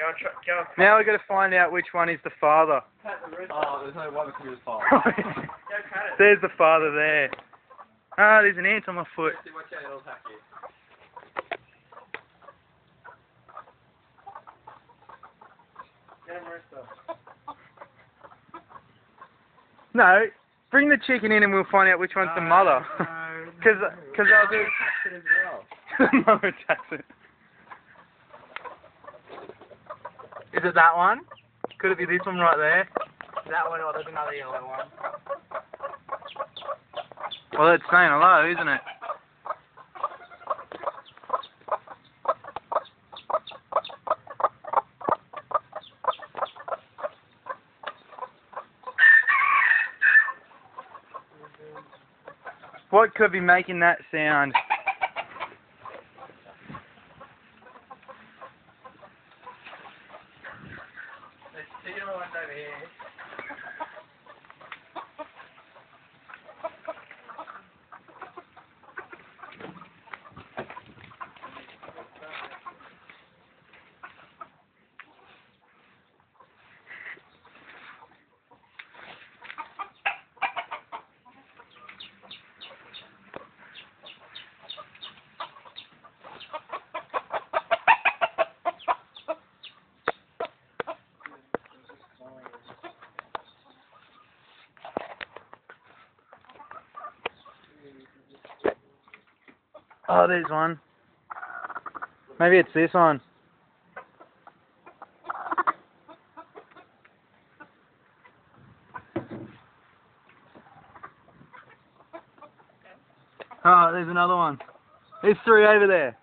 Go on, try, go on. Now we've got to find out which one is the father. Pat the. Oh, there's only one that can be his fault. Go pat it. There's the father there. Ah, there's an ant on my foot. Watch out, it'll attack you. Get him, rooster. No, bring the chicken in and we'll find out which one's the mother. Because cause I'll do It as well. the mother attacks it. Is it that one? Could it be this one right there? That one, or there's another yellow one. Well, it's saying hello, isn't it? What could be making that sound? There's two yellow ones over here. Oh, there's one. Maybe it's this one. Oh, there's another one. There's three over there.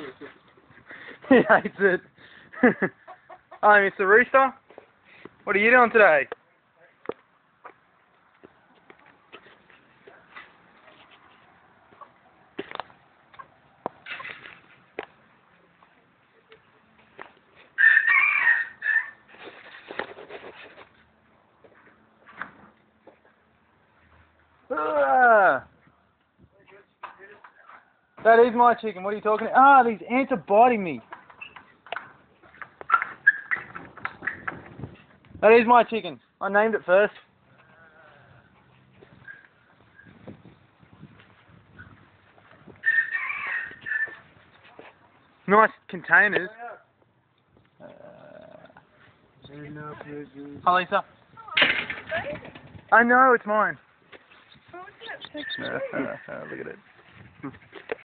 he hates it. Hi, Mr. Rooster. What are you doing today? Ah. That is my chicken. What are you talking about? Ah, these ants are biting me. That is my chicken. I named it first. Nice containers. Uh, hi, Lisa. I know, it's mine. Look at it.